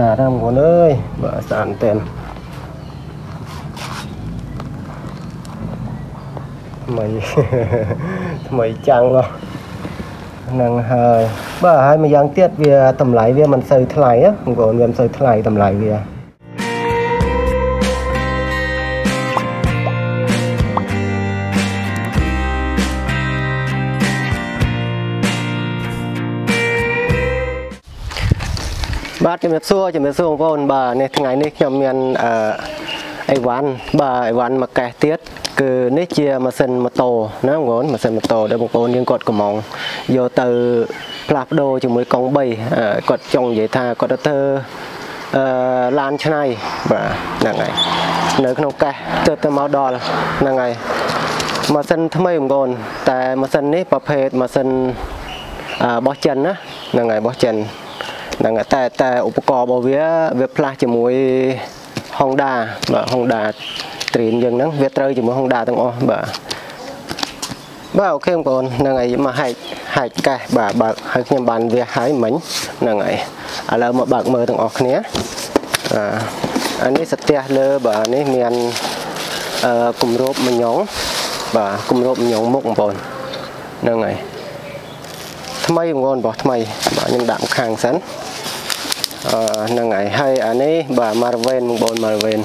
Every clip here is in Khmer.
អារ៉ាំបងអើយបាទស្អាតតែនថ្មីថ្មីចាំងនោះហ្នឹងហើយបាទហើយមួយយ៉ាង បងប្អូនវាមិនសូវថ្លៃតម្លៃវាបាទជំរាបសួរជំរាបសួរបងប្អូនបាទនេះថ្ងៃនេះខ្ញុំមានអឺអីវ៉ាន់បាទអីវ៉ាន់មួយកេះទៀតគឺនេះជាម៉ាស៊ីនម៉ូតូណាបងប្អូនម៉ាស៊ីនម៉ូតូដែលបងប្អូនយើងគាត់កំងយកទៅផ្លាស់ប្ដូរជាមួយកង់3គាត់ចង់និយាយថាគាត់ទៅធ្វើអឺឡានឆ្នៃបាទហ្នឹងហើយនៅក្នុងកេះទៅទៅមកដល់ហ្នឹងហើយម៉ាស៊ីនថ្មីបងប្អូនតែម៉ាស៊ីននេះប្រភេទម៉ាស៊ីនអឺបោះចិនណាហ្នឹងហើយបោះចិន ហ្នឹងតែតែឧបករណ៍របស់វាវាផ្លាស់ជាមួយ Honda បាទ Honda Dream យើងហ្នឹងវាត្រូវជាមួយ Honda ទាំងអស់បាទបាទអូខេបងប្អូនហ្នឹងហើយមកហែកហែកកេះបាទបើកហើយខ្ញុំបានវាហើយមិញហ្នឹងហើយឥឡូវមកបើកមើលទាំងអស់គ្នាបាទអានេះស្ទះលើបាទនេះមានអឺគម្របមញងបាទគម្របមញងមុខបងប្អូនហ្នឹងហើយថ្មីបងប្អូនរបស់ថ្មីបាទខ្ញុំដាក់ខាងសិនអឺ ហ្នឹងហើយហើយអានេះបាទ Marvin បងប្អូន Marvin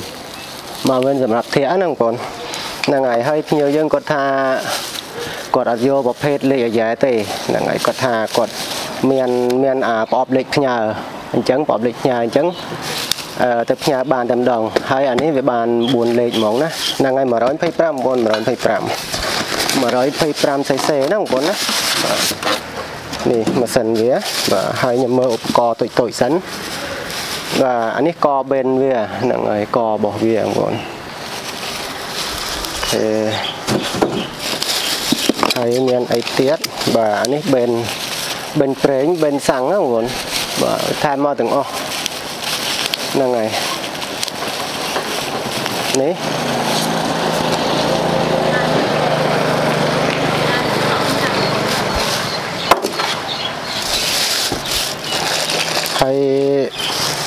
Marvin សម្រាប់ធាក់ហ្នឹងបងប្អូនហ្នឹងហើយហើយភ្ញៀវយើងគាត់ថាគាត់អត់យកប្រភេទលេខអាយ៉ែទេហ្នឹងហើយគាត់ថាគាត់មានមានអាប្រអប់លេខផ្ញើអញ្ចឹងប្រអប់លេខផ្ញើអញ្ចឹងអឺទៅផ្ញើបានតែម្ដងហើយអានេះវាបាន4លេខហ្មងណាហ្នឹងហើយ125 925 125 cc ហ្នឹងបងប្អូនណាបាទ នេះម៉ាស៊ីនវាបាទហើយខ្ញុំមើលឧបករណ៍តូចតូចសិនបាទអានេះកបេនវាហ្នឹងហើយករបស់វាបងប្អូនអេហើយមានអីទៀតបាទអានេះបេនបេនប្រេងបេនសាំងហ្នឹងបងប្អូនបាទថែមមកទាំងអស់ហ្នឹងហើយនេះ ហើយ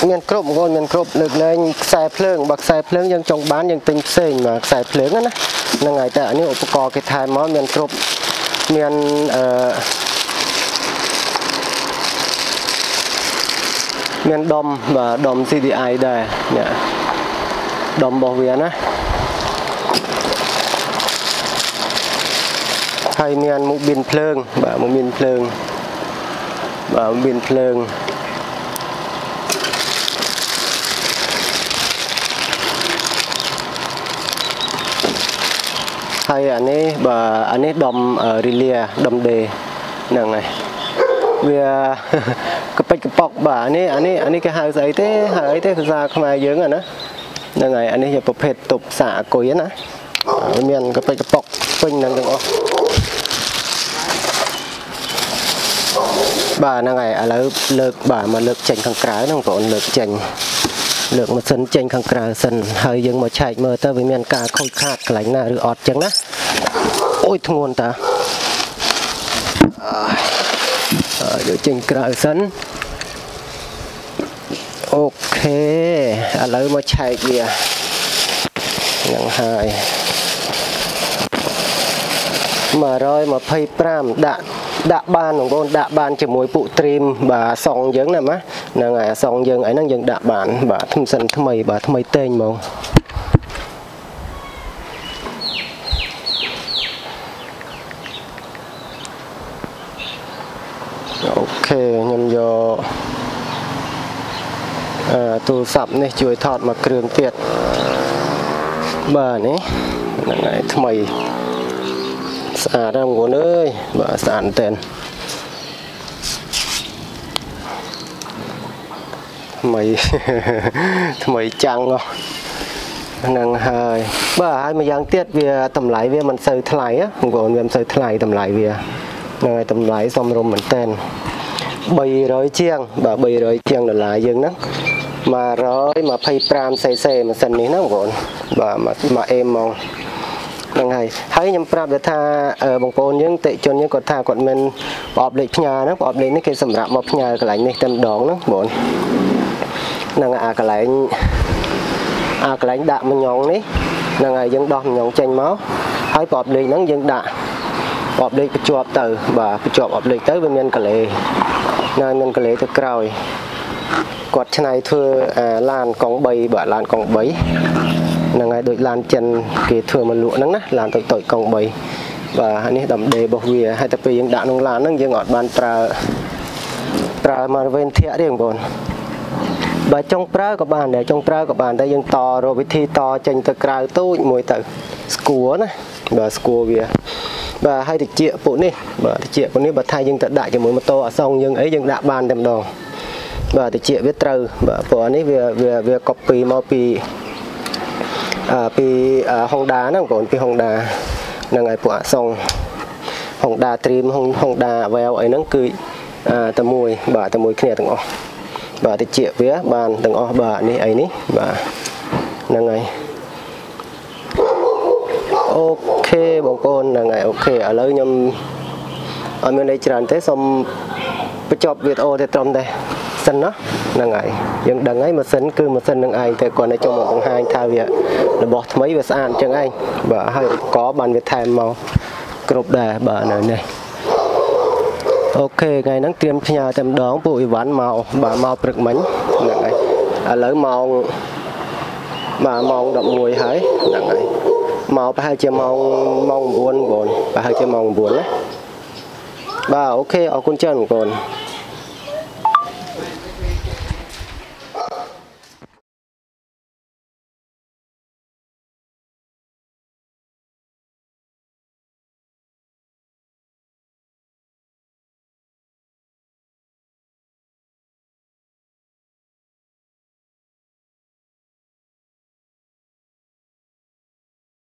មានគ្រប់បងប្អូនមានគ្រប់លើកលែងខ្សែភ្លើងបើខ្សែភ្លើងយើងចង់បានយើងទិញផ្សេងមកខ្សែភ្លើងណាហ្នឹងហើយតែអានេះឧបករណ៍គេថែមមកមានគ្រប់មានអឺមានដុំបាទដុំ CDI ដែរនេះដុំរបស់វាណាហើយមានមុខប៊ីនភ្លើងបាទមុខប៊ីនភ្លើងបាទប៊ីនភ្លើង ហើយអានេះបើអានេះដុំរីលាដុំដេហ្នឹងហើយវាកពេចកប៉ុកបាទអានេះអានេះអានេះគេហៅស្អីទេហៅអីទេភាសាខ្មែរយើងណាហ្នឹងហើយអានេះជាប្រភេទទប់សាអគុយណាមានកពេចកប៉ុកពេញនឹងទាំងអស់បាទហ្នឹងហើយឥឡូវលើកបាទមកលើកចេញខាងក្រៅហ្នឹងបងប្អូនលើកចេញ លើកម៉ាស៊ីនចេញខាងក្រៅសិនហើយយើងមកឆែកមើលទៅវាមានការខូចខាតកន្លែងណាឬអត់ចឹងណាអូយធ្ងន់តាអឺយកចេញក្រៅសិនអូខេឥឡូវមកឆែកវាយ៉ាងហើយ125ដាក់ដាក់បានបងប្អូនដាក់បានជាមួយពួកត្រីមបាទសងយើងណាម៉ា ហ្នឹងហើយសងយើងអីហ្នឹងយើងដាក់បាន បាទថ្មសិនថ្មីបាទថ្មីតេងហ្មងអូខេខ្ញុំយកអឺទូរស័ព្ទនេះជួយថតមកគ្រឿងទៀតបាទនេះហ្នឹងហើយថ្មីស្អាតណាស់បងប្អូនអើយបាទស្អាតមែនតើ ថ្មីថ្មីចាំងហ្នឹងហើយបាទហើយមួយយ៉ាងទៀតវាតម្លៃវាមិនសូវថ្លៃបងប្អូនវាមិនសូវថ្លៃតម្លៃវាហ្នឹងហើយតម្លៃសមរម្យមែនតើ300ជាងបាទ300ជាងដុល្លារយើងហ្នឹង125 cc ម៉ាស៊ីននេះណាបងប្អូនបាទមកអេមហ្មងហ្នឹងហើយហើយខ្ញុំប្រាប់ទៅថាបងប្អូនយើងតិជនយើងគាត់ថាគាត់មានប្រអប់លេខផ្ញើហ្នឹងប្រអប់លេខនេះគេសម្រាប់មកផ្ញើកន្លែងនេះតែម្ដងហ្នឹងបងហ្នឹ ងអាកន្លែងអាកន្លែងដាក់មញងនេះហ្នឹងហើយយើងដោះមញងចេញមកហើយប្រអប់លេខហ្នឹងយើងដាក់ប្រអប់លេខបញ្ជាប់ទៅបាទបញ្ជាប់អប់លេខទៅវាមានកលេនៅមានកលេទៅក្រោយគាត់ឆ្នៃធ្វើអាឡានកង់3បាទឡានកង់3ហ្នឹងហើយដូចឡានចិនគេធ្វើមកលក់ហ្នឹងណាឡានតូចតូចកង់3បាទនេះដំដេរបស់វាហើយតែពេលយើងដាក់ក្នុងឡានហ្នឹងយើងអត់បានប្រើប្រើមកវិញធាក់ទេបងប្អូន បើចង់ប្រើក៏បានដែរចង់ប្រើក៏បានតែយើងតរកវិធីតចេញទៅក្រៅទូចមួយទៅស្គួរណាបាទស្គួរវាបាទហើយតិចពួកនេះបាទតិចពួកនេះបើថាយើងទៅដាក់ជាមួយម៉ូតូអសងយើងអីយើងដាក់បានតែម្ដងបាទតិចវាត្រូវបាទព្រោះនេះវាវាវា copy មកពីអឺពី Honda ហ្នឹងបងប្អូនពី Honda ហ្នឹងហើយពួកអសង Honda Dream Honda Veil អីហ្នឹងគឺតែមួយបាទតែមួយគ្នាទាំងអស់ បាទតិចវាបានទាំងអស់បាទនេះអីនេះបាទហ្នឹងហើយអូខេបងប្អូនហ្នឹងហើយអូខេឥឡូវខ្ញុំអត់មានអីច្រើនទេសូមបញ្ចប់វីដេអូទៅត្រឹមតែសិនណាហ្នឹងហើយយើងដឹងហើយម៉ាស៊ីនគឺម៉ាស៊ីននឹងឯងតែគាត់នៅចង់មកបង្ហាញថាវារបស់ថ្មីវាស្អាតអញ្ចឹងឯងបាទហើយឧបករណ៍បានវាថែមមកគ្រប់ដែរបាទនៅនេះ អូខេថ្ងៃហ្នឹងត្រៀមផ្ញើតែម្ដងពួកអ៊ីវ៉ាន់មកបាទមកព្រឹកមិញហ្នឹងហើយឥឡូវម៉ោងបាទម៉ោង11ហើយហ្នឹងហើយមកប្រហែលជាម៉ោងម៉ោង9បងប្រហែលជាម៉ោង9ណាបាទអូខេអរគុណច្រើនបងប្អូន